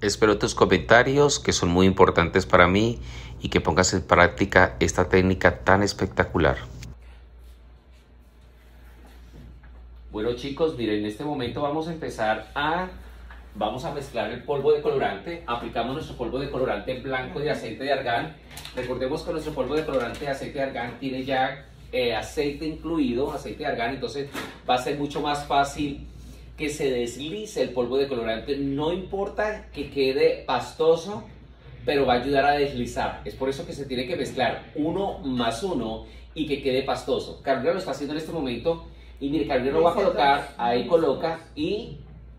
Espero tus comentarios que son muy importantes para mí y que pongas en práctica esta técnica tan espectacular. Bueno chicos, miren, en este momento vamos a empezar a, vamos a mezclar el polvo de colorante. Aplicamos nuestro polvo de colorante blanco de aceite de argán. Recordemos que nuestro polvo de colorante de aceite de argán tiene ya eh, aceite incluido, aceite de argán, entonces va a ser mucho más fácil que se deslice el polvo de colorante. No importa que quede pastoso, pero va a ayudar a deslizar. Es por eso que se tiene que mezclar uno más uno y que quede pastoso. Carolina lo está haciendo en este momento. Y mire, Carolina lo va a colocar, ahí coloca y...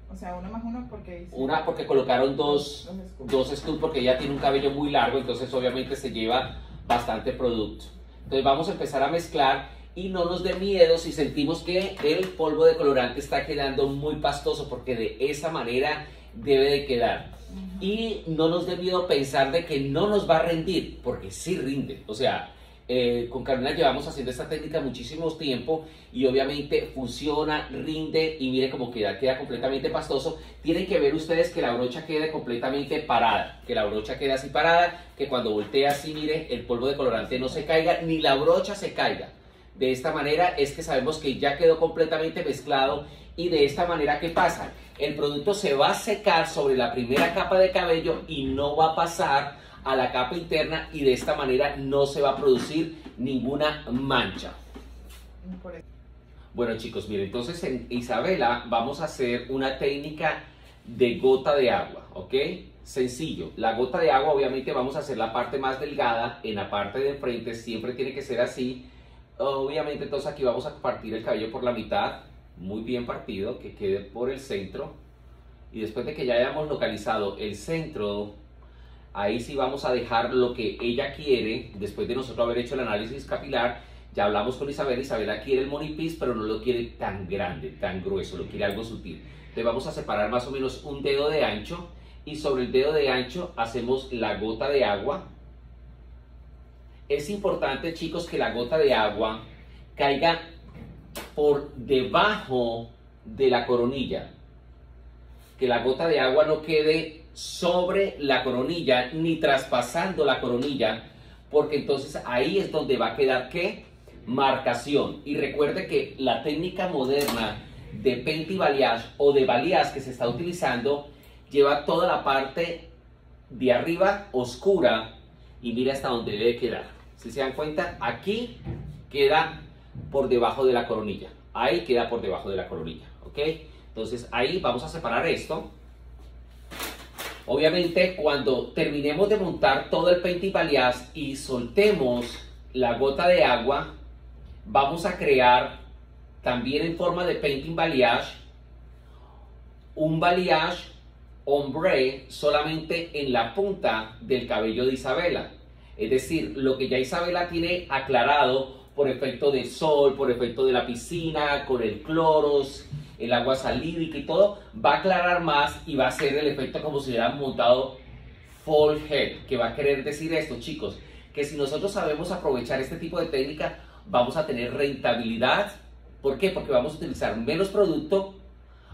O sea, uno más uno porque... Una porque colocaron dos, dos scoops porque ella tiene un cabello muy largo, entonces obviamente se lleva bastante producto. Entonces vamos a empezar a mezclar y no nos dé miedo si sentimos que el polvo de colorante está quedando muy pastoso porque de esa manera debe de quedar. Y no nos dé miedo pensar de que no nos va a rendir, porque sí rinde. O sea, eh, con Carolina llevamos haciendo esta técnica muchísimo tiempo y obviamente funciona, rinde y mire cómo queda, queda completamente pastoso. Tienen que ver ustedes que la brocha quede completamente parada, que la brocha quede así parada, que cuando voltea así, mire, el polvo de colorante no se caiga, ni la brocha se caiga. De esta manera es que sabemos que ya quedó completamente mezclado y de esta manera, ¿qué pasa? El producto se va a secar sobre la primera capa de cabello y no va a pasar a la capa interna y de esta manera no se va a producir ninguna mancha. Bueno chicos, miren, entonces en Isabela vamos a hacer una técnica de gota de agua, ¿ok? Sencillo, la gota de agua obviamente vamos a hacer la parte más delgada, en la parte de enfrente siempre tiene que ser así, Obviamente entonces aquí vamos a partir el cabello por la mitad, muy bien partido, que quede por el centro. Y después de que ya hayamos localizado el centro, ahí sí vamos a dejar lo que ella quiere, después de nosotros haber hecho el análisis capilar, ya hablamos con Isabel, Isabela quiere el monipis, pero no lo quiere tan grande, tan grueso, lo quiere algo sutil. Entonces vamos a separar más o menos un dedo de ancho y sobre el dedo de ancho hacemos la gota de agua es importante, chicos, que la gota de agua caiga por debajo de la coronilla. Que la gota de agua no quede sobre la coronilla ni traspasando la coronilla, porque entonces ahí es donde va a quedar qué? Marcación. Y recuerde que la técnica moderna de Penti Balayage o de balayage que se está utilizando lleva toda la parte de arriba oscura y mira hasta donde debe quedar. Si se dan cuenta, aquí queda por debajo de la coronilla. Ahí queda por debajo de la coronilla, ¿ok? Entonces ahí vamos a separar esto. Obviamente cuando terminemos de montar todo el y y soltemos la gota de agua, vamos a crear también en forma de painting balayage un balayage ombre solamente en la punta del cabello de Isabela. Es decir, lo que ya Isabela tiene aclarado por efecto del sol, por efecto de la piscina, con el cloros, el agua salídica y todo, va a aclarar más y va a ser el efecto como si hubieran montado full head, que va a querer decir esto, chicos, que si nosotros sabemos aprovechar este tipo de técnica, vamos a tener rentabilidad. ¿Por qué? Porque vamos a utilizar menos producto,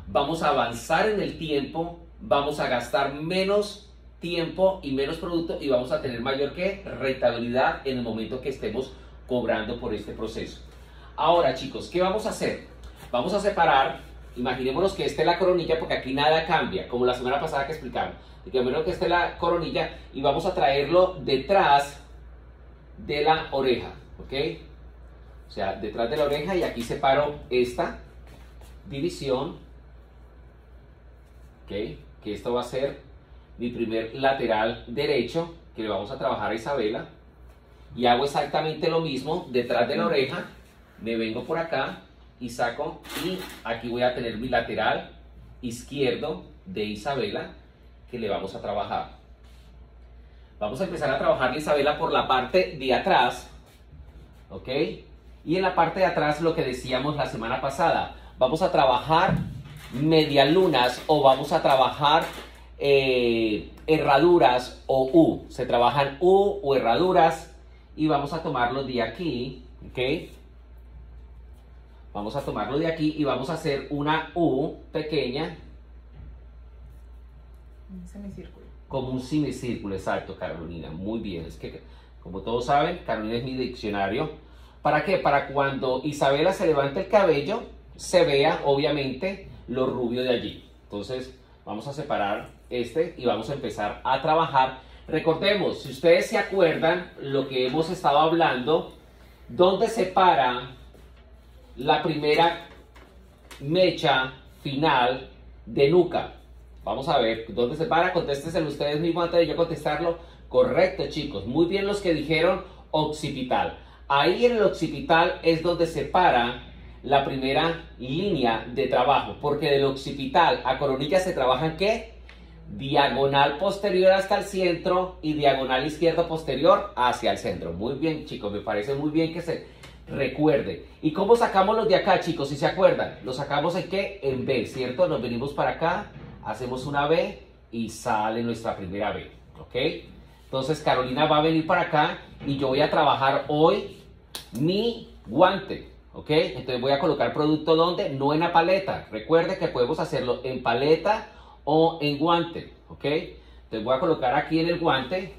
vamos a avanzar en el tiempo, vamos a gastar menos tiempo y menos producto y vamos a tener mayor que rentabilidad en el momento que estemos cobrando por este proceso. Ahora chicos, ¿qué vamos a hacer? Vamos a separar, imaginémonos que esta es la coronilla porque aquí nada cambia, como la semana pasada que explicamos. Menos que esta es la coronilla y vamos a traerlo detrás de la oreja, ¿ok? O sea, detrás de la oreja y aquí separo esta división, ¿ok? Que esto va a ser mi primer lateral derecho, que le vamos a trabajar a Isabela. Y hago exactamente lo mismo detrás de la oreja. Me vengo por acá y saco y aquí voy a tener mi lateral izquierdo de Isabela que le vamos a trabajar. Vamos a empezar a trabajar Isabela por la parte de atrás, ¿ok? Y en la parte de atrás lo que decíamos la semana pasada, vamos a trabajar medialunas o vamos a trabajar eh, herraduras o U. Se trabajan U o herraduras y vamos a tomarlo de aquí, ¿ok? Vamos a tomarlo de aquí y vamos a hacer una U pequeña. Un semicírculo. Como un semicírculo, exacto, Carolina. Muy bien. Es que, como todos saben, Carolina es mi diccionario. ¿Para qué? Para cuando Isabela se levante el cabello, se vea, obviamente, lo rubio de allí. Entonces, vamos a separar este y vamos a empezar a trabajar. Recordemos, si ustedes se acuerdan lo que hemos estado hablando, ¿dónde se para la primera mecha final de nuca? Vamos a ver, ¿dónde se para? Contéstenselo ustedes mismos antes de yo contestarlo. Correcto, chicos. Muy bien los que dijeron occipital. Ahí en el occipital es donde se para la primera línea de trabajo, porque del occipital a coronilla se trabajan ¿qué? Diagonal posterior hasta el centro y diagonal izquierdo posterior hacia el centro. Muy bien, chicos, me parece muy bien que se recuerde. ¿Y cómo sacamos los de acá, chicos? Si se acuerdan, los sacamos en qué? En B, ¿cierto? Nos venimos para acá, hacemos una B y sale nuestra primera B, ¿ok? Entonces Carolina va a venir para acá y yo voy a trabajar hoy mi guante. ¿Ok? Entonces voy a colocar producto donde? No en la paleta. Recuerde que podemos hacerlo en paleta o en guante. ¿Ok? Entonces voy a colocar aquí en el guante.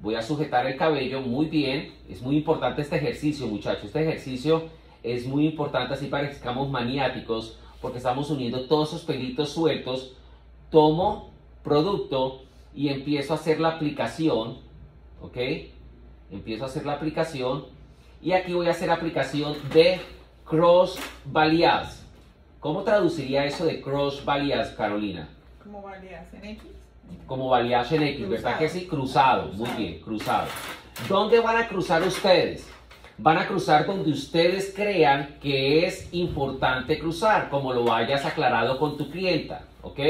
Voy a sujetar el cabello muy bien. Es muy importante este ejercicio, muchachos. Este ejercicio es muy importante así parezcamos maniáticos porque estamos uniendo todos esos pelitos sueltos. Tomo producto y empiezo a hacer la aplicación. ¿Ok? Empiezo a hacer la aplicación y aquí voy a hacer aplicación de cross balayage. ¿Cómo traduciría eso de cross balayage, Carolina? Como balayage en X. Como balayage en X, ¿verdad que sí? Cruzado, muy bien, cruzado. ¿Dónde van a cruzar ustedes? Van a cruzar donde ustedes crean que es importante cruzar, como lo hayas aclarado con tu clienta, ¿ok?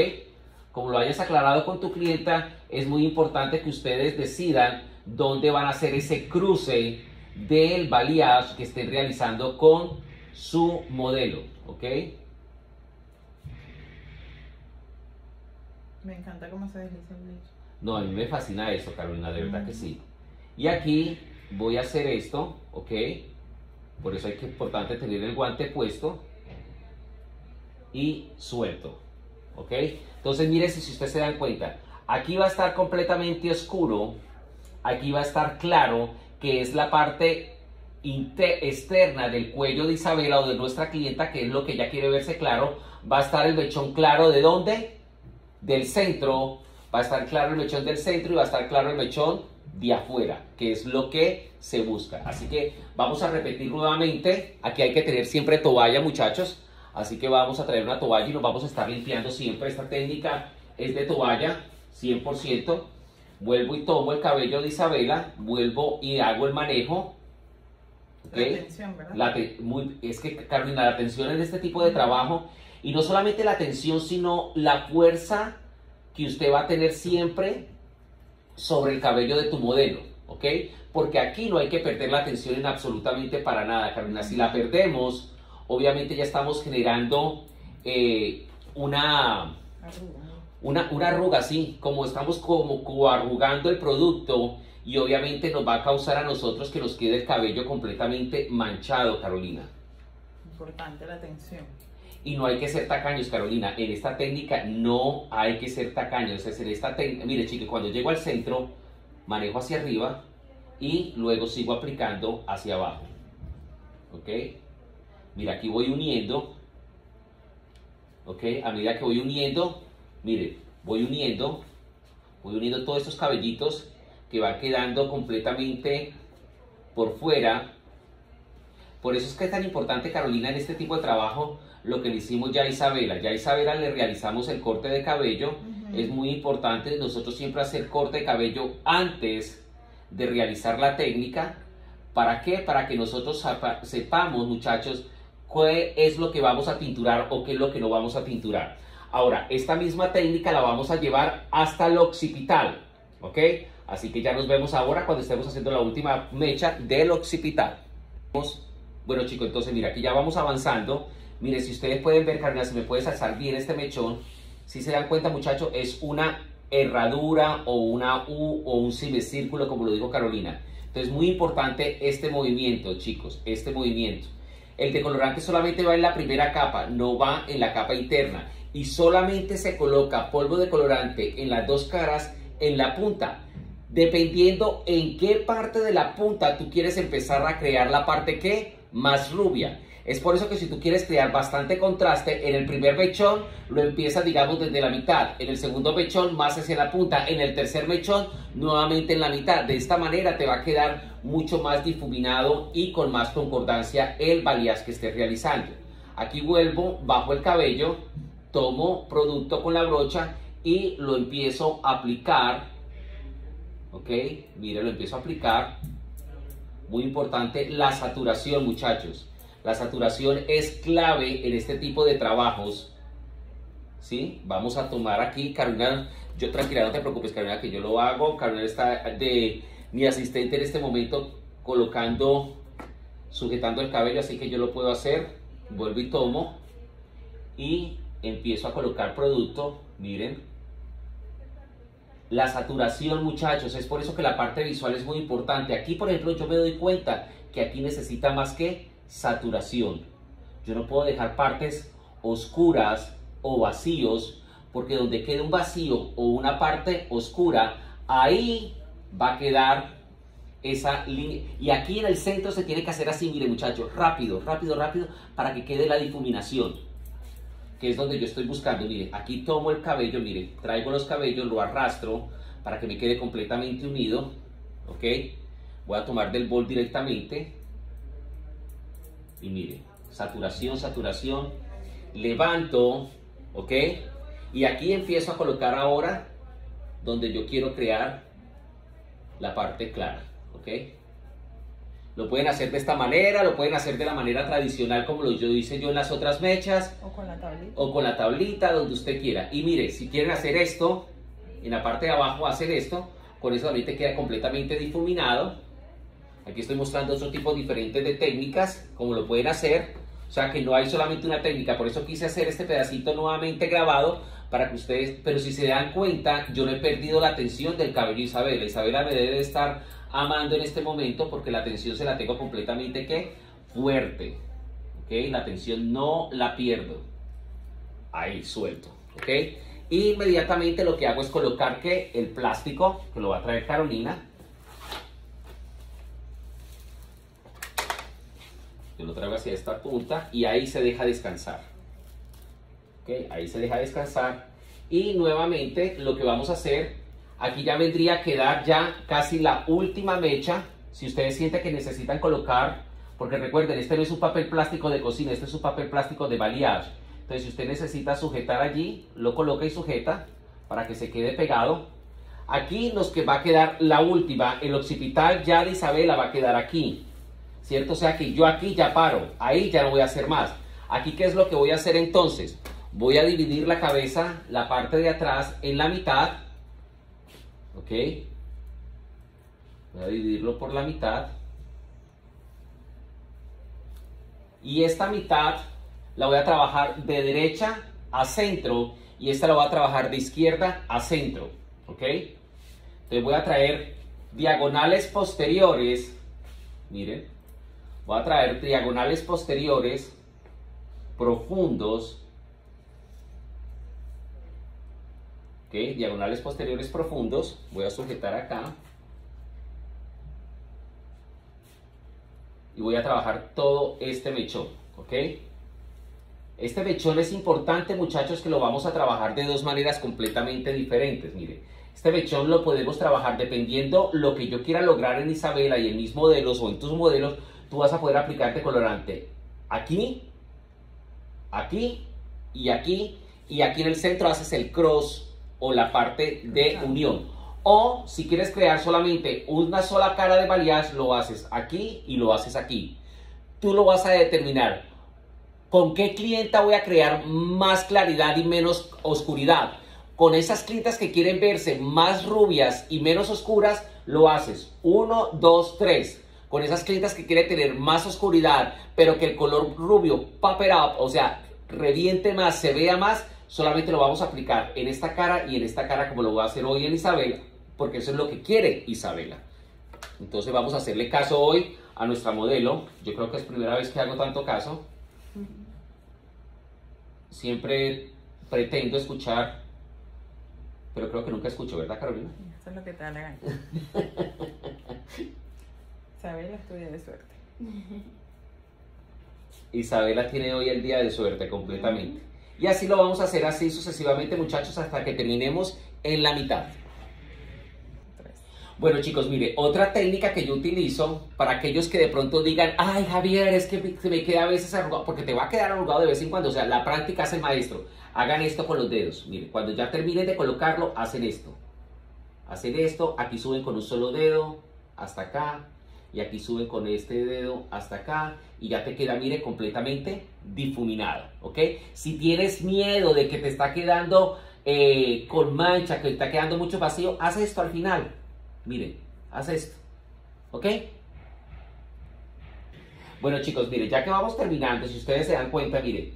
Como lo hayas aclarado con tu clienta, es muy importante que ustedes decidan dónde van a hacer ese cruce del balayage que estén realizando con su modelo, ¿ok? Me encanta cómo se desliza el brillo. No, a mí me fascina eso, Carolina, de verdad que sí. Y aquí voy a hacer esto, ¿ok? Por eso es que importante tener el guante puesto y suelto, ¿ok? Entonces, mire si ustedes se dan cuenta, aquí va a estar completamente oscuro, aquí va a estar claro que es la parte externa del cuello de Isabela o de nuestra clienta, que es lo que ella quiere verse claro, va a estar el mechón claro de dónde? Del centro, va a estar claro el mechón del centro y va a estar claro el mechón de afuera, que es lo que se busca. Así que vamos a repetir nuevamente, aquí hay que tener siempre toalla muchachos, así que vamos a traer una toalla y nos vamos a estar limpiando siempre. Esta técnica es de toalla, 100% vuelvo y tomo el cabello de Isabela, vuelvo y hago el manejo. ¿okay? La atención, ¿verdad? La te, muy, es que, Carolina, la atención en este tipo de trabajo, y no solamente la atención, sino la fuerza que usted va a tener siempre sobre el cabello de tu modelo, ¿ok? Porque aquí no hay que perder la atención en absolutamente para nada, Carolina. Si la perdemos, obviamente ya estamos generando eh, una... Una, una arruga así, como estamos como coarrugando el producto y obviamente nos va a causar a nosotros que nos quede el cabello completamente manchado, Carolina. Importante la atención. Y no hay que ser tacaños, Carolina. En esta técnica no hay que ser tacaños. Es esta mire, chicos, cuando llego al centro, manejo hacia arriba y luego sigo aplicando hacia abajo. ¿Ok? Mira, aquí voy uniendo. ¿Ok? A medida que voy uniendo, Mire, voy uniendo, voy uniendo todos estos cabellitos que van quedando completamente por fuera. Por eso es que es tan importante, Carolina, en este tipo de trabajo, lo que le hicimos ya a Isabela. Ya a Isabela le realizamos el corte de cabello. Uh -huh. Es muy importante nosotros siempre hacer corte de cabello antes de realizar la técnica. ¿Para qué? Para que nosotros sepamos, muchachos, qué es lo que vamos a tinturar o qué es lo que no vamos a tinturar. Ahora, esta misma técnica la vamos a llevar hasta el occipital, ¿ok? Así que ya nos vemos ahora cuando estemos haciendo la última mecha del occipital. Bueno chicos, entonces mira, aquí ya vamos avanzando. Mire, si ustedes pueden ver, Carolina, si me puedes alzar bien este mechón. Si se dan cuenta, muchachos, es una herradura o una U o un semicírculo, como lo dijo Carolina. Entonces, muy importante este movimiento, chicos, este movimiento. El decolorante solamente va en la primera capa, no va en la capa interna. y solamente se coloca polvo de colorante en las dos caras en la punta. Dependiendo en qué parte de la punta tú quieres empezar a crear la parte que más rubia. Es por eso que si tú quieres crear bastante contraste, en el primer mechón lo empiezas, digamos, desde la mitad. En el segundo mechón, más hacia la punta. En el tercer mechón, nuevamente en la mitad. De esta manera te va a quedar mucho más difuminado y con más concordancia el balayage que estés realizando. Aquí vuelvo, bajo el cabello, tomo producto con la brocha y lo empiezo a aplicar. Ok, mire, lo empiezo a aplicar. Muy importante, la saturación, muchachos. La saturación es clave en este tipo de trabajos. ¿Sí? Vamos a tomar aquí, Carolina, yo tranquila, no te preocupes, Carolina, que yo lo hago. Carolina está de mi asistente en este momento colocando, sujetando el cabello, así que yo lo puedo hacer. Vuelvo y tomo y empiezo a colocar producto. Miren, la saturación, muchachos, es por eso que la parte visual es muy importante. Aquí, por ejemplo, yo me doy cuenta que aquí necesita más que saturación. Yo no puedo dejar partes oscuras o vacíos, porque donde quede un vacío o una parte oscura, ahí va a quedar esa línea. Y aquí en el centro se tiene que hacer así, mire muchachos, rápido, rápido, rápido, para que quede la difuminación, que es donde yo estoy buscando. Mire, aquí tomo el cabello, mire, traigo los cabellos, lo arrastro para que me quede completamente unido, ¿ok? Voy a tomar del bol directamente y mire, saturación, saturación, levanto, ¿ok? Y aquí empiezo a colocar ahora donde yo quiero crear la parte clara, ¿ok? Lo pueden hacer de esta manera, lo pueden hacer de la manera tradicional como lo yo hice yo en las otras mechas. O con la tablita. O con la tablita, donde usted quiera. Y mire, si quieren hacer esto, en la parte de abajo hacer esto, con eso te queda completamente difuminado. Aquí estoy mostrando otro tipo diferentes de técnicas, como lo pueden hacer. O sea que no hay solamente una técnica, por eso quise hacer este pedacito nuevamente grabado para que ustedes, pero si se dan cuenta, yo no he perdido la atención del cabello Isabela. Isabela me debe de estar amando en este momento porque la atención se la tengo completamente que fuerte. ¿Ok? La atención no la pierdo. Ahí, suelto. ¿Ok? Inmediatamente lo que hago es colocar que el plástico, que lo va a traer Carolina, Yo lo traigo hacia esta punta y ahí se deja descansar. ¿Ok? Ahí se deja descansar. Y nuevamente lo que vamos a hacer, aquí ya vendría a quedar ya casi la última mecha. Si ustedes sienten que necesitan colocar, porque recuerden, este no es un papel plástico de cocina, este es un papel plástico de balayage. Entonces si usted necesita sujetar allí, lo coloca y sujeta para que se quede pegado. Aquí nos que va a quedar la última, el occipital ya de Isabela va a quedar aquí. ¿Cierto? O sea que yo aquí ya paro, ahí ya no voy a hacer más. Aquí, ¿qué es lo que voy a hacer entonces? Voy a dividir la cabeza, la parte de atrás, en la mitad, ¿ok? Voy a dividirlo por la mitad. Y esta mitad la voy a trabajar de derecha a centro y esta la voy a trabajar de izquierda a centro, ¿ok? Entonces voy a traer diagonales posteriores, miren, Voy a traer diagonales posteriores profundos. ¿Ok? Diagonales posteriores profundos. Voy a sujetar acá. Y voy a trabajar todo este mechón. ¿Ok? Este mechón es importante, muchachos, que lo vamos a trabajar de dos maneras completamente diferentes. Mire, este mechón lo podemos trabajar dependiendo lo que yo quiera lograr en Isabela y en mis modelos o en tus modelos tú vas a poder aplicarte colorante aquí, aquí y aquí. Y aquí en el centro haces el cross o la parte de unión. O si quieres crear solamente una sola cara de balayage, lo haces aquí y lo haces aquí. Tú lo vas a determinar. ¿Con qué clienta voy a crear más claridad y menos oscuridad? Con esas clientas que quieren verse más rubias y menos oscuras, lo haces. Uno, dos, tres con esas clientas que quieren tener más oscuridad, pero que el color rubio pop up, o sea, reviente más, se vea más, solamente lo vamos a aplicar en esta cara y en esta cara como lo voy a hacer hoy en Isabela, porque eso es lo que quiere Isabela. Entonces vamos a hacerle caso hoy a nuestra modelo. Yo creo que es primera vez que hago tanto caso. Siempre pretendo escuchar, pero creo que nunca escucho, ¿verdad, Carolina? Eso es lo que te da la gana. Isabela estudia de suerte. Isabela tiene hoy el día de suerte completamente. Y así lo vamos a hacer así sucesivamente, muchachos, hasta que terminemos en la mitad. Bueno, chicos, mire, otra técnica que yo utilizo para aquellos que de pronto digan, ay, Javier, es que se me queda a veces arrugado, porque te va a quedar arrugado de vez en cuando, o sea, la práctica hace el maestro. Hagan esto con los dedos. Mire, cuando ya terminen de colocarlo, hacen esto. Hacen esto, aquí suben con un solo dedo hasta acá, y aquí suben con este dedo hasta acá, y ya te queda, mire, completamente difuminado, ¿ok? Si tienes miedo de que te está quedando eh, con mancha, que te está quedando mucho vacío, haz esto al final. Miren, haz esto. ¿Ok? Bueno chicos, miren, ya que vamos terminando, si ustedes se dan cuenta, miren,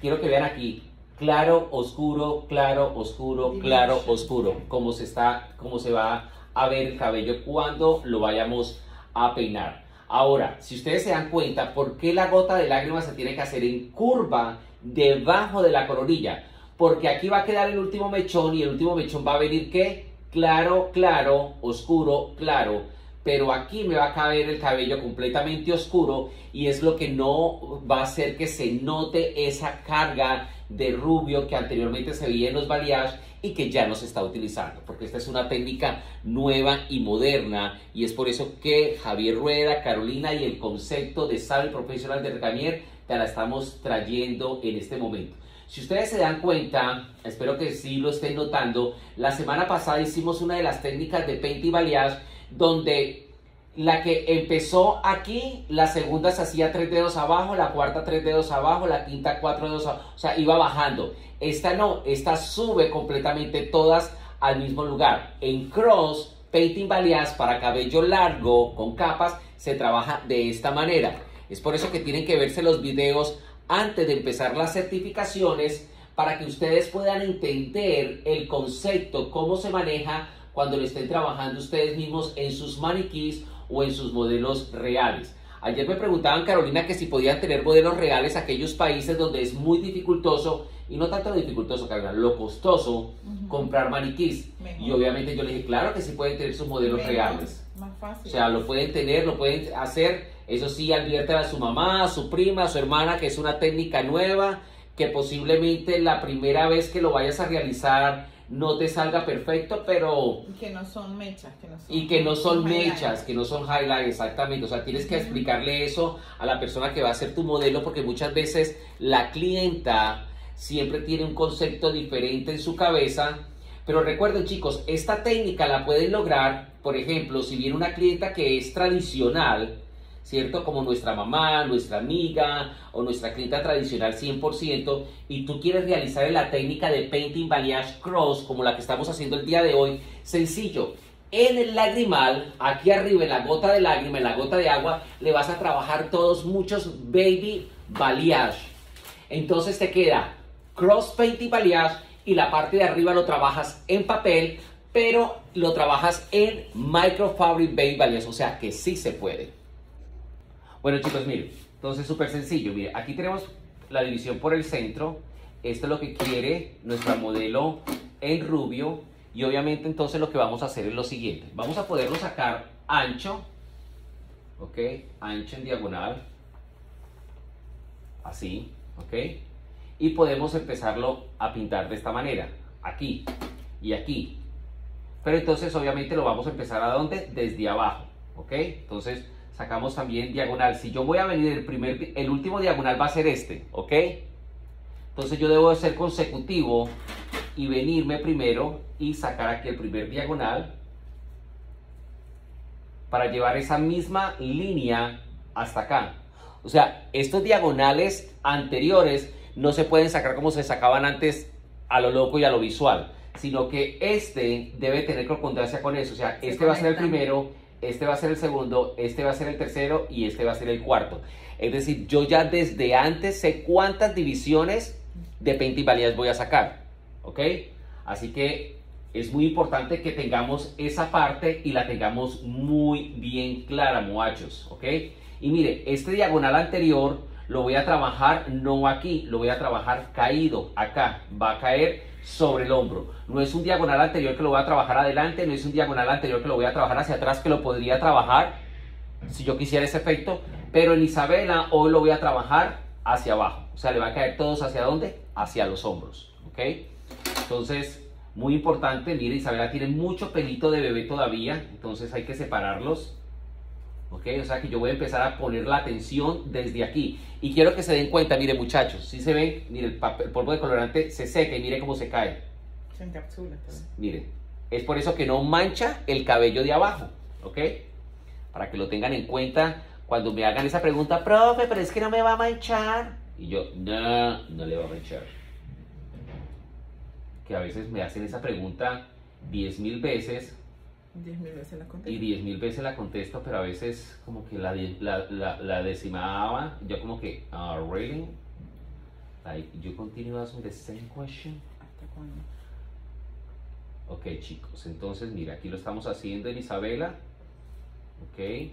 quiero que vean aquí, claro, oscuro, claro, oscuro, claro, oscuro, cómo se está, cómo se va a ver el cabello cuando lo vayamos a peinar. Ahora, si ustedes se dan cuenta, ¿por qué la gota de lágrimas se tiene que hacer en curva debajo de la coronilla? Porque aquí va a quedar el último mechón y el último mechón va a venir ¿qué? Claro, claro, oscuro, claro. Pero aquí me va a caber el cabello completamente oscuro y es lo que no va a hacer que se note esa carga de rubio que anteriormente se veía en los balayage y que ya no se está utilizando, porque esta es una técnica nueva y moderna y es por eso que Javier Rueda, Carolina y el concepto de Sabe Profesional de Regamier te la estamos trayendo en este momento. Si ustedes se dan cuenta, espero que sí lo estén notando, la semana pasada hicimos una de las técnicas de paint y donde la que empezó aquí, la segunda se hacía tres dedos abajo, la cuarta tres dedos abajo, la quinta cuatro dedos abajo, o sea, iba bajando. Esta no, esta sube completamente todas al mismo lugar. En cross, painting balayage para cabello largo con capas, se trabaja de esta manera. Es por eso que tienen que verse los videos antes de empezar las certificaciones para que ustedes puedan entender el concepto, cómo se maneja cuando lo estén trabajando ustedes mismos en sus maniquís o en sus modelos reales. Ayer me preguntaban, Carolina, que si podían tener modelos reales aquellos países donde es muy dificultoso, y no tanto lo dificultoso, Carolina, lo costoso, Ujú. comprar maniquís. Mejor. Y obviamente yo le dije, claro que sí pueden tener sus modelos Menos, reales. Más fácil. O sea, lo pueden tener, lo pueden hacer. Eso sí, advierten a su mamá, a su prima, a su hermana que es una técnica nueva, que posiblemente la primera vez que lo vayas a realizar no te salga perfecto, pero Y que no son mechas, que no son. y que no son mechas, que no son highlights, exactamente. O sea, tienes que explicarle eso a la persona que va a ser tu modelo porque muchas veces la clienta siempre tiene un concepto diferente en su cabeza. Pero recuerden chicos, esta técnica la pueden lograr, por ejemplo, si viene una clienta que es tradicional, ¿cierto? Como nuestra mamá, nuestra amiga o nuestra clienta tradicional 100% y tú quieres realizar la técnica de painting balayage cross como la que estamos haciendo el día de hoy, sencillo. En el lagrimal, aquí arriba en la gota de lágrima, en la gota de agua, le vas a trabajar todos muchos baby balayage. Entonces te queda cross painting balayage y la parte de arriba lo trabajas en papel, pero lo trabajas en microfabric baby balayage, o sea que sí se puede. Bueno chicos, miren, entonces súper sencillo, miren, aquí tenemos la división por el centro, esto es lo que quiere nuestra modelo en rubio y obviamente entonces lo que vamos a hacer es lo siguiente, vamos a poderlo sacar ancho, ok, ancho en diagonal, así, ok, y podemos empezarlo a pintar de esta manera, aquí y aquí, pero entonces obviamente lo vamos a empezar a dónde, desde abajo, ok, entonces sacamos también diagonal. Si yo voy a venir el primer, el último diagonal va a ser este, ¿ok? Entonces yo debo de ser consecutivo y venirme primero y sacar aquí el primer diagonal para llevar esa misma línea hasta acá. O sea, estos diagonales anteriores no se pueden sacar como se sacaban antes a lo loco y a lo visual, sino que este debe tener concordancia con eso. O sea, Se este va a ser el primero, este va a ser el segundo, este va a ser el tercero y este va a ser el cuarto. Es decir, yo ya desde antes sé cuántas divisiones de balayage voy a sacar. ¿Ok? Así que es muy importante que tengamos esa parte y la tengamos muy bien clara, muchachos. ¿Ok? Y mire, este diagonal anterior lo voy a trabajar no aquí, lo voy a trabajar caído, acá, va a caer sobre el hombro. No es un diagonal anterior que lo voy a trabajar adelante, no es un diagonal anterior que lo voy a trabajar hacia atrás, que lo podría trabajar si yo quisiera ese efecto, pero en Isabela hoy lo voy a trabajar hacia abajo, o sea, le va a caer todos hacia dónde? Hacia los hombros, ¿ok? Entonces, muy importante, mire, Isabela tiene mucho pelito de bebé todavía, entonces hay que separarlos. ¿Ok? O sea que yo voy a empezar a poner la atención desde aquí. Y quiero que se den cuenta, mire muchachos, si se ven, mire, el, papel- el polvo de colorante se seca y mire cómo se cae. Se encapsula. Miren, es por eso que no mancha el cabello de abajo, ¿ok? Para que lo tengan en cuenta cuando me hagan esa pregunta, profe, pero es que no me va a manchar. Y yo, no, no le va a manchar. Que a veces me hacen esa pregunta 10 mil veces Mil veces la y 10 mil veces la contesto, pero a veces como que la, la, la, la decimaba, yo como que, ah, really? Like, you continue asking the same question? ¿Hasta cuándo? Ok, chicos, entonces mira, aquí lo estamos haciendo en Isabela. Ok.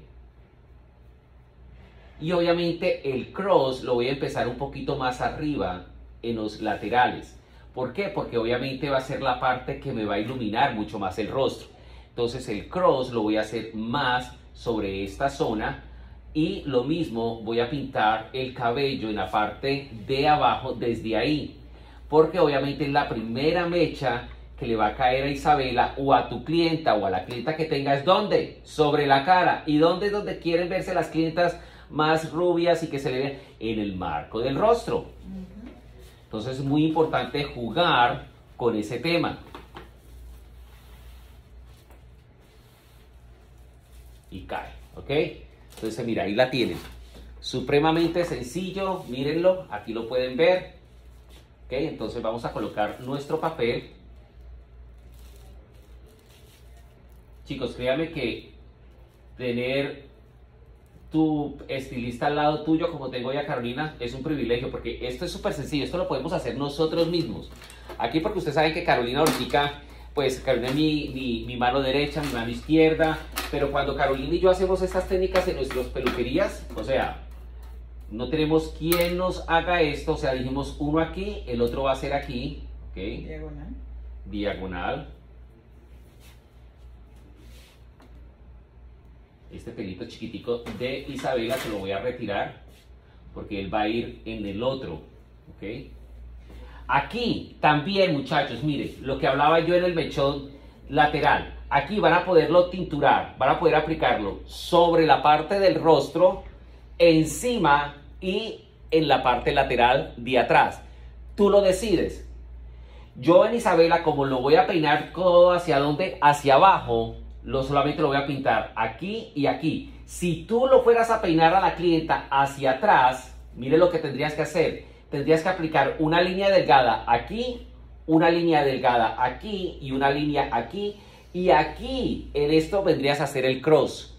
Y obviamente el cross lo voy a empezar un poquito más arriba en los laterales. ¿Por qué? Porque obviamente va a ser la parte que me va a iluminar mucho más el rostro. Entonces el cross lo voy a hacer más sobre esta zona y lo mismo voy a pintar el cabello en la parte de abajo desde ahí. Porque obviamente es la primera mecha que le va a caer a Isabela o a tu clienta o a la clienta que tengas. ¿Dónde? Sobre la cara. ¿Y dónde es donde quieren verse las clientas más rubias y que se le vean? En el marco del rostro. Entonces es muy importante jugar con ese tema. Y cae, ¿ok? Entonces mira, ahí la tienen. Supremamente sencillo, mírenlo, aquí lo pueden ver. ¿Ok? Entonces vamos a colocar nuestro papel. Chicos, créanme que tener tu estilista al lado tuyo, como tengo ya Carolina, es un privilegio, porque esto es súper sencillo, esto lo podemos hacer nosotros mismos. Aquí porque ustedes saben que Carolina ahorita, pues Carolina es mi, mi, mi mano derecha, mi mano izquierda, pero cuando Carolina y yo hacemos estas técnicas en nuestras peluquerías, o sea, no tenemos quien nos haga esto, o sea, dijimos uno aquí, el otro va a ser aquí, ¿ok? Diagonal. diagonal. Este pelito chiquitico de Isabela se lo voy a retirar porque él va a ir en el otro, ¿ok? Aquí también, muchachos, mire, lo que hablaba yo en el mechón lateral. Aquí van a poderlo tinturar, van a poder aplicarlo sobre la parte del rostro, encima y en la parte lateral de atrás. Tú lo decides. Yo en Isabela, como lo voy a peinar todo hacia dónde, hacia abajo, lo solamente lo voy a pintar aquí y aquí. Si tú lo fueras a peinar a la clienta hacia atrás, mire lo que tendrías que hacer. Tendrías que aplicar una línea delgada aquí, una línea delgada aquí y una línea aquí. Y aquí, en esto vendrías a hacer el cross.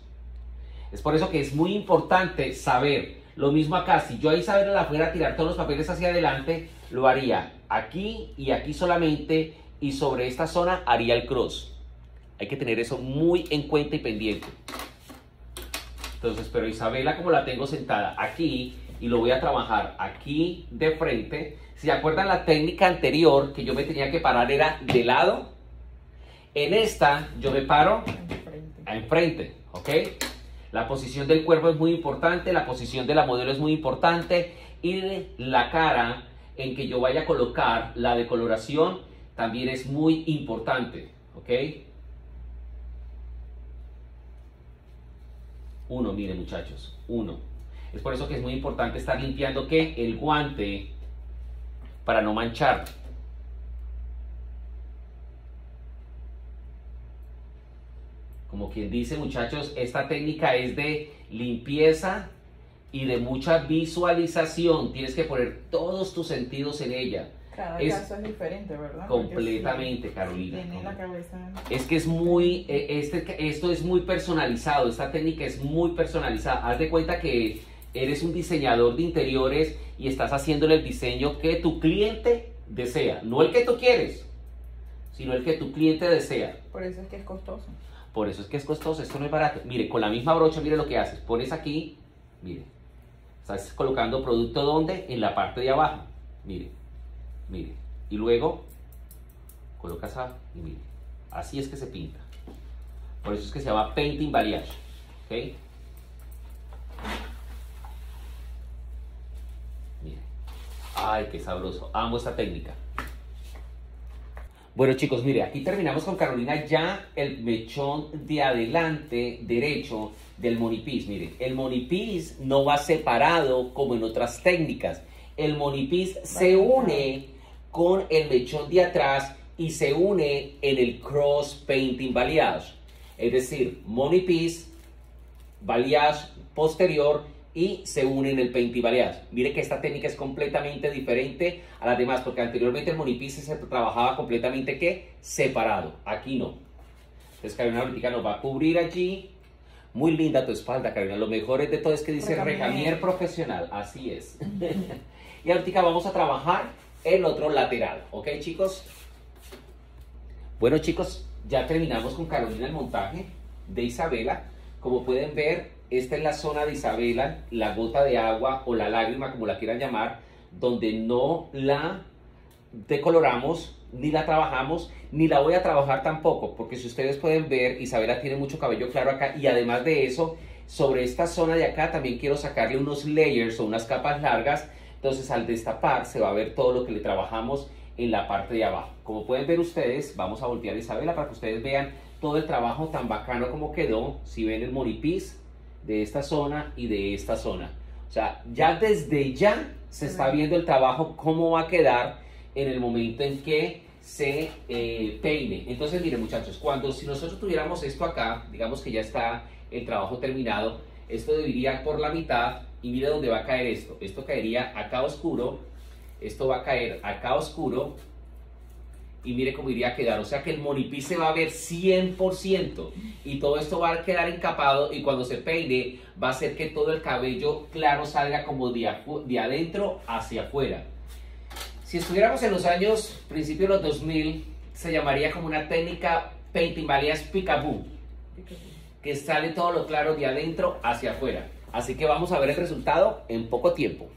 Es por eso que es muy importante saber. Lo mismo acá, si yo a Isabela la fuera a tirar todos los papeles hacia adelante, lo haría aquí y aquí solamente y sobre esta zona haría el cross. Hay que tener eso muy en cuenta y pendiente. Entonces, pero Isabela como la tengo sentada aquí y lo voy a trabajar aquí de frente. Si se acuerdan la técnica anterior que yo me tenía que parar era de lado. En esta yo me paro Enfrente. a enfrente, ¿ok? La posición del cuerpo es muy importante, la posición de la modelo es muy importante y la cara en que yo vaya a colocar la decoloración también es muy importante, ¿ok? Uno, miren muchachos, uno. Es por eso que es muy importante estar limpiando que el guante para no manchar. Como quien dice, muchachos, esta técnica es de limpieza y de mucha visualización. Tienes que poner todos tus sentidos en ella. Cada Es caso es diferente, ¿verdad? Completamente, sí, Carolina. Tiene la cabeza. Es que es muy, eh, este, esto es muy personalizado, esta técnica es muy personalizada. Haz de cuenta que eres un diseñador de interiores y estás haciéndole el diseño que tu cliente desea, no el que tú quieres, sino el que tu cliente desea. Por eso es que es costoso. Por eso es que es costoso, esto no es barato. Mire, con la misma brocha, mire lo que haces. Pones aquí, mire, Estás colocando producto donde? En la parte de abajo. Mire, mire. Y luego colocas a y mire. Así es que se pinta. Por eso es que se llama painting balayage. ¿Ok? Mire. Ay, qué sabroso. Amo esta técnica. Bueno chicos, mire, aquí terminamos con Carolina ya el mechón de adelante derecho del monipis. Mire, el monipis no va separado como en otras técnicas. El monipis se une con el mechón de atrás y se une en el cross painting balayage. Es decir, monipis, balayage posterior y se une en el painting balayage. Mire que esta técnica es completamente diferente a las demás, porque anteriormente el monipis se trabajaba completamente ¿qué? separado. Aquí no. Entonces Carolina ahorita nos va a cubrir allí. Muy linda tu espalda, Carolina. Lo mejor de todo es que dice recamier profesional. Así es. y ahorita vamos a trabajar el otro lateral. ¿Ok, chicos? Bueno, chicos, ya terminamos con Carolina el montaje de Isabela. Como pueden ver, esta es la zona de Isabela, la gota de agua o la lágrima, como la quieran llamar, donde no la decoloramos, ni la trabajamos, ni la voy a trabajar tampoco, porque si ustedes pueden ver, Isabela tiene mucho cabello claro acá y además de eso, sobre esta zona de acá también quiero sacarle unos layers o unas capas largas, entonces al destapar se va a ver todo lo que le trabajamos en la parte de abajo. Como pueden ver ustedes, vamos a voltear a Isabela para que ustedes vean todo el trabajo tan bacano como quedó, si ven el monipis de esta zona y de esta zona. O sea, ya desde ya se está viendo el trabajo, cómo va a quedar en el momento en que se eh, peine. Entonces, miren muchachos, cuando si nosotros tuviéramos esto acá, digamos que ya está el trabajo terminado, esto dividiría por la mitad y mire dónde va a caer esto. Esto caería acá oscuro, esto va a caer acá oscuro y mire cómo iría a quedar. O sea que el monipí se va a ver 100% y todo esto va a quedar encapado y cuando se peine va a hacer que todo el cabello claro salga como de, adentro hacia afuera. Si estuviéramos en los años, principios de los 2000, se llamaría como una técnica painting balayage peekaboo, que sale todo lo claro de adentro hacia afuera. Así que vamos a ver el resultado en poco tiempo.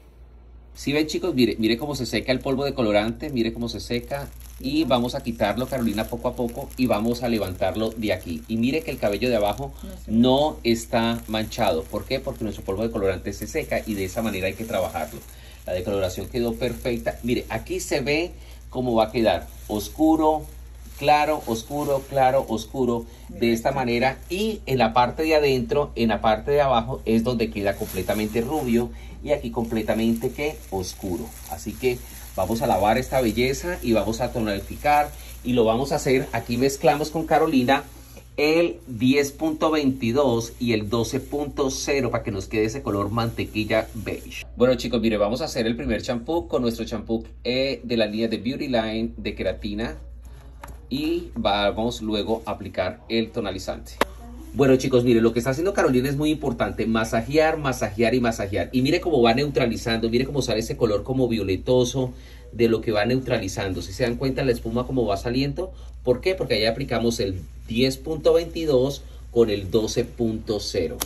Si ven chicos, mire, mire cómo se seca el polvo de colorante, mire cómo se seca y vamos a quitarlo Carolina poco a poco y vamos a levantarlo de aquí. Y mire que el cabello de abajo no está manchado. ¿Por qué? Porque nuestro polvo de colorante se seca y de esa manera hay que trabajarlo. La decoloración quedó perfecta. Mire, aquí se ve cómo va a quedar. Oscuro, claro, oscuro, claro, oscuro. De esta manera. Y en la parte de adentro, en la parte de abajo, es donde queda completamente rubio. Y aquí completamente que oscuro. Así que vamos a lavar esta belleza y vamos a tonalificar. Y lo vamos a hacer. Aquí mezclamos con Carolina el 10.22 y el 12.0 para que nos quede ese color mantequilla beige. Bueno chicos, mire, vamos a hacer el primer champú con nuestro champú eh, de la línea de Beauty Line de queratina y vamos luego a aplicar el tonalizante. Bueno chicos, mire, lo que está haciendo Carolina es muy importante, masajear, masajear y masajear. Y mire cómo va neutralizando, mire cómo sale ese color como violetoso de lo que va neutralizando. Si se dan cuenta la espuma como va saliendo, ¿por qué? Porque ahí aplicamos el 10.22 con el 12.0.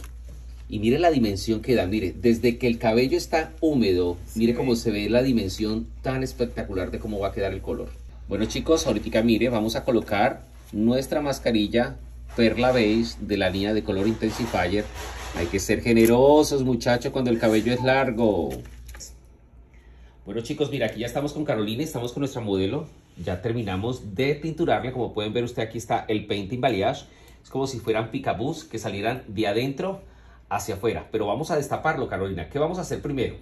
Y mire la dimensión que da, mire, desde que el cabello está húmedo, mire cómo se ve la dimensión tan espectacular de cómo va a quedar el color. Bueno chicos, ahorita mire, vamos a colocar nuestra mascarilla Perla Beige de la línea de color Intensifier. Hay que ser generosos muchachos cuando el cabello es largo. Bueno chicos, mira, aquí ya estamos con Carolina, estamos con nuestra modelo. Ya terminamos de tinturarle, como pueden ver usted aquí está el painting balayage. Es como si fueran picabús que salieran de adentro hacia afuera. Pero vamos a destaparlo, Carolina. ¿Qué vamos a hacer primero?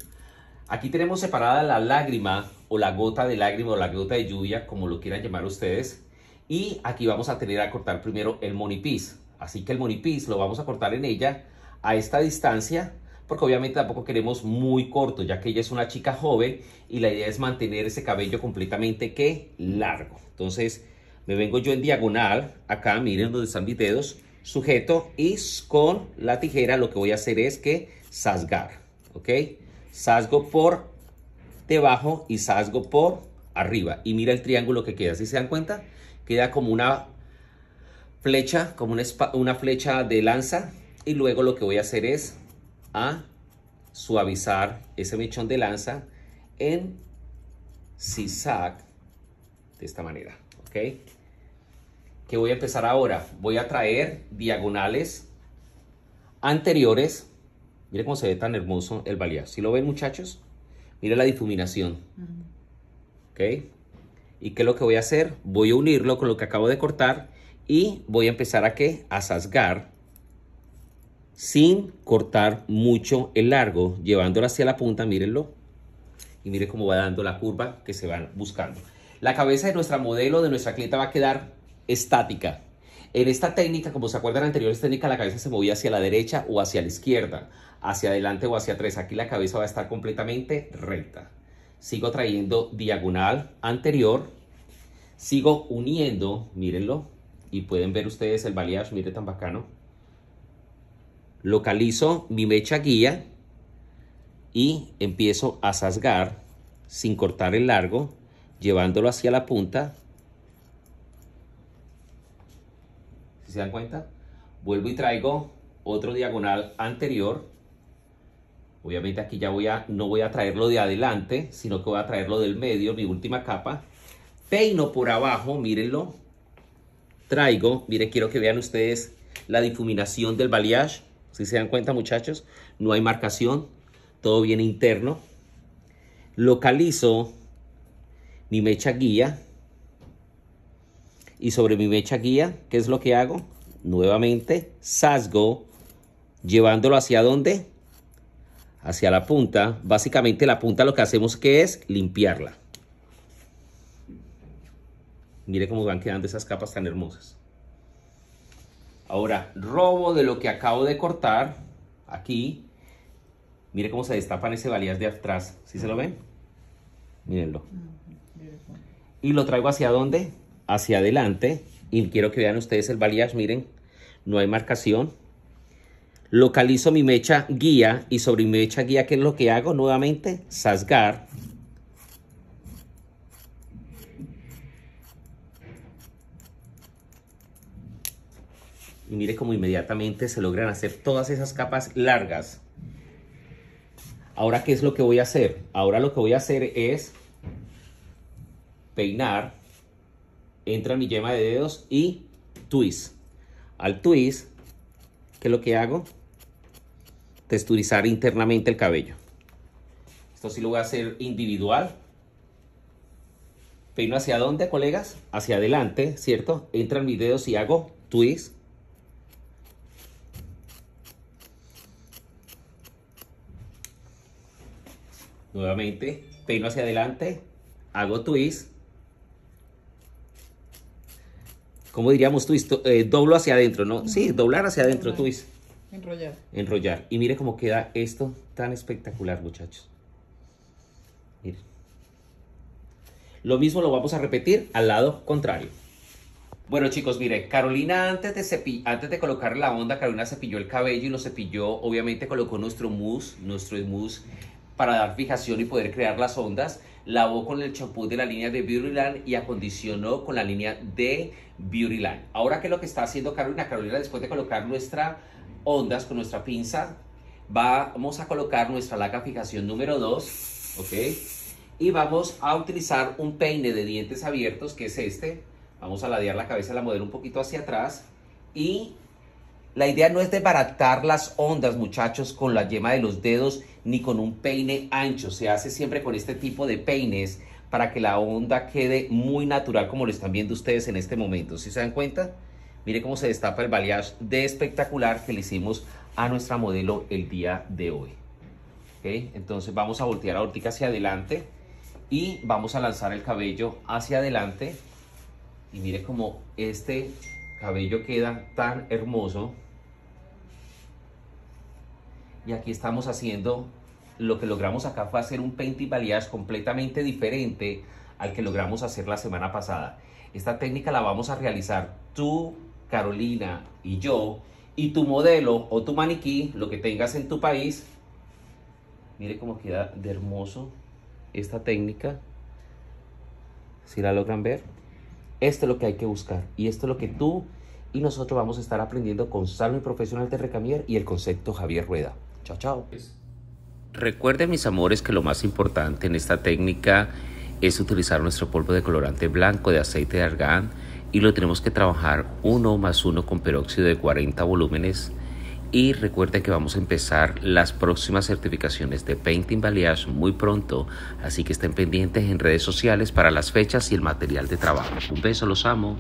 Aquí tenemos separada la lágrima o la gota de lágrima o la gota de lluvia, como lo quieran llamar ustedes. Y aquí vamos a tener a cortar primero el monipis. Así que el monipis lo vamos a cortar en ella a esta distancia, porque obviamente tampoco queremos muy corto, ya que ella es una chica joven y la idea es mantener ese cabello completamente que largo. Entonces me vengo yo en diagonal, acá miren donde están mis dedos, sujeto y con la tijera lo que voy a hacer es que sasgar, ¿ok? Sasgo por debajo y sasgo por arriba. Y mira el triángulo que queda, ¿sí se dan cuenta? Queda como una flecha, como una, una flecha de lanza. Y luego lo que voy a hacer es a suavizar ese mechón de lanza en zigzag de esta manera, ¿ok? ¿Qué voy a empezar ahora? Voy a traer diagonales anteriores. Mire cómo se ve tan hermoso el balayage. ¿Sí lo ven, muchachos? Mire la difuminación. ¿Ok? ¿Y qué es lo que voy a hacer? Voy a unirlo con lo que acabo de cortar y voy a empezar a qué? A sasgar sin cortar mucho el largo, llevándolo hacia la punta, mírenlo. Y mire cómo va dando la curva que se van buscando. La cabeza de nuestra modelo, de nuestra clienta, va a quedar estática. En esta técnica, como se acuerdan anteriores técnica, la cabeza se movía hacia la derecha o hacia la izquierda, hacia adelante o hacia atrás. Aquí la cabeza va a estar completamente recta. Sigo trayendo diagonal anterior. Sigo uniendo, mírenlo. Y pueden ver ustedes el balayage, mire tan bacano. Localizo mi mecha guía y empiezo a sasgar sin cortar el largo, llevándolo hacia la punta se dan cuenta? Vuelvo y traigo otro diagonal anterior. Obviamente aquí ya voy a, no voy a traerlo de adelante, sino que voy a traerlo del medio, mi última capa. Peino por abajo, mírenlo. Traigo, miren, quiero que vean ustedes la difuminación del balayage. Si se dan cuenta, muchachos, no hay marcación, todo viene interno. Localizo mi mecha guía y sobre mi mecha guía, ¿qué es lo que hago? Nuevamente, sasgo, llevándolo hacia dónde? Hacia la punta. Básicamente la punta lo que hacemos que es limpiarla. Mire cómo van quedando esas capas tan hermosas. Ahora, robo de lo que acabo de cortar aquí. Mire cómo se destapan ese valías de atrás. ¿Sí se lo ven? Mírenlo. Y lo traigo hacia dónde? Hacia adelante y quiero que vean ustedes el balayage, miren, no hay marcación. Localizo mi mecha guía y sobre mi mecha guía, ¿qué es lo que hago? Nuevamente, sasgar. Y mire cómo inmediatamente se logran hacer todas esas capas largas. Ahora, ¿qué es lo que voy a hacer? Ahora lo que voy a hacer es peinar entra mi yema de dedos y twist. Al twist, ¿qué es lo que hago? Texturizar internamente el cabello. Esto sí lo voy a hacer individual. Peino hacia dónde, colegas? Hacia adelante, ¿cierto? Entran mis dedos y hago twist. Nuevamente, peino hacia adelante, hago twist ¿cómo diríamos twist? Eh, doblo hacia adentro, ¿no? Sí, doblar hacia adentro, twist. Enrollar. Enrollar. Y mire cómo queda esto tan espectacular, muchachos. Miren. Lo mismo lo vamos a repetir al lado contrario. Bueno chicos, mire, Carolina antes de, antes de colocar la onda, Carolina cepilló el cabello y lo cepilló, obviamente colocó nuestro mousse, nuestro mousse para dar fijación y poder crear las ondas lavó con el champú de la línea de Beautyland y acondicionó con la línea de Beautyland. Ahora, ¿qué es lo que está haciendo Carolina? Carolina, después de colocar nuestra ondas con nuestra pinza, vamos a colocar nuestra laca fijación número 2, ¿ok? Y vamos a utilizar un peine de dientes abiertos, que es este. Vamos a ladear la cabeza de la modelo un poquito hacia atrás y la idea no es desbaratar las ondas, muchachos, con la yema de los dedos ni con un peine ancho. Se hace siempre con este tipo de peines para que la onda quede muy natural como lo están viendo ustedes en este momento. ¿Sí se dan cuenta? Mire cómo se destapa el balayage de espectacular que le hicimos a nuestra modelo el día de hoy. ¿Okay? Entonces vamos a voltear a ortica hacia adelante y vamos a lanzar el cabello hacia adelante. Y mire cómo este cabello queda tan hermoso. Y aquí estamos haciendo, lo que logramos acá fue hacer un painting balayage completamente diferente al que logramos hacer la semana pasada. Esta técnica la vamos a realizar tú, Carolina y yo, y tu modelo o tu maniquí, lo que tengas en tu país. Mire cómo queda de hermoso esta técnica. Si la logran ver. Esto es lo que hay que buscar y esto es lo que tú y nosotros vamos a estar aprendiendo con Salmo Profesional de Recamier y el concepto Javier Rueda. Chao, chao. Recuerden mis amores que lo más importante en esta técnica es utilizar nuestro polvo de colorante blanco de aceite de argán y lo tenemos que trabajar uno más uno con peróxido de 40 volúmenes y recuerden que vamos a empezar las próximas certificaciones de Painting Balayage muy pronto, así que estén pendientes en redes sociales para las fechas y el material de trabajo. Un beso, los amo.